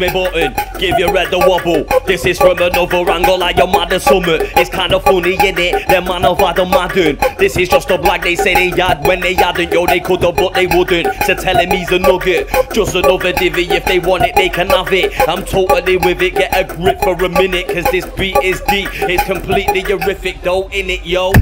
me button, give your head a wobble. This is from another angle, like your as summit. It's kinda funny, innit? Them man have had a madden. This is just a black they say they had when they hadn't. Yo, they could've, but they wouldn't. So tell him he's a nugget. Just another divvy, if they want it, they can have it. I'm totally with it, get a grip for a minute, cause this beat is deep. It's completely horrific, though, in it, yo.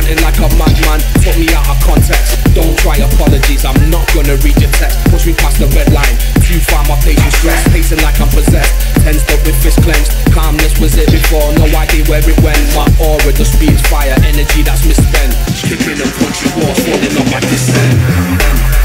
ranting like a madman. Put me out of context. Don't try apologies, I'm not gonna read your text. Push me past the red line. Too far, my patience is. Pacing like I'm possessed. Tensed up with fist clenched. Calmness was it before, no idea where it went. My aura just speeds fire, energy that's misspent. Kicking and punching walls, falling on my descent.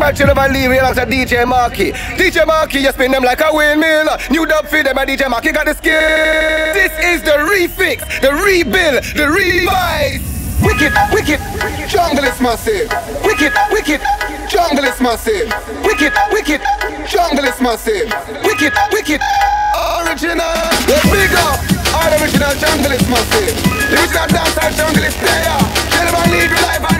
bad chill over leave relax a DJ Marky. DJ Marky, you spin them like a windmill. New dub feed them a DJ Marky got the skill. This is the refix, the rebuild, the revise. Wicked, wicked, jungle is massive. Wicked, wicked, jungle is massive. Wicked, wicked, jungle is massive. Wicked, wicked, original. Well, big up, all original jungle is massive. The original dancer jungle is player. Tell them I lead life